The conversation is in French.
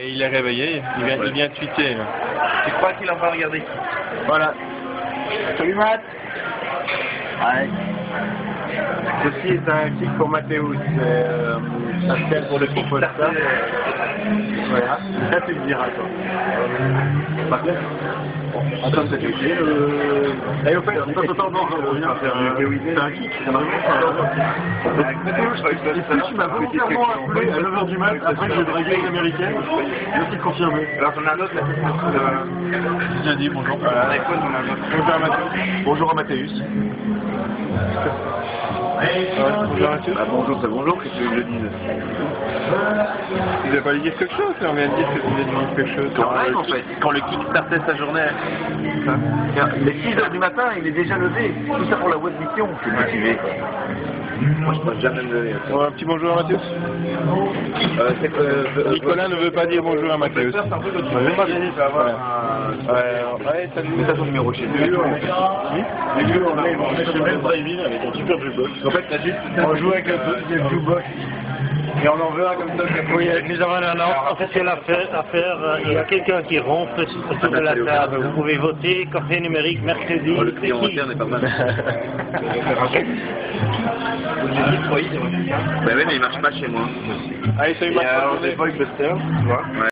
Il est réveillé, il vient, il vient tweeter. Là. Tu crois qu'il en va regarder? Voilà. Salut Matt Ouais. Ceci est un kick pour Mathéus. Euh, Pascal pour le propos de ça. Voilà. Ça, tu le diras, toi. Parfait. Attends, c'est. Euh... Et au fait, attends, attends, attends, je reviens faire C'est un kick. Mathéus, tu m'as volontairement appelé à 9h du mat après que j'ai dragué une américaine? Merci de confirmer. Alors j'en ai un autre là. J'ai déjà dit bonjour. Un on a un autre. Bonjour à Mathéus. Bonjour à Mathéus. Bonjour à Mathieu. Ah, bonjour, c'est bonjour que tu le dises. Tu pas lui dire quelque chose, on vient de dire que tu devais lui dire quelque chose. Quand même, en fait. Quand le kick startait sa journée. Il est 6h du matin, il est déjà levé. Tout ça pour la web mission, je suis motivé. Moi, je peux jamais me lever. Un petit bonjour à Mathieu. Euh, c'est euh, Nicolas ne veut pas dire bonjour à Mathieu. C'est un peu Ouais, dit, salut. Mais ton numéro chez lui. On avec un super jukebox. En fait, la juste, on joue avec un deuxième jukebox. Et on en veut un comme ça. Oui, nous avons un annonce officielle à faire. À faire. Euh, Il y a quelqu'un qui ronfle autour de la table. Vous pouvez voter. Café numérique mercredi. Oh, le client interne est pas mal. Ben oui, mais il marche pas chez moi. Allez, salut Et euh, Marc. on est Buster, tu vois.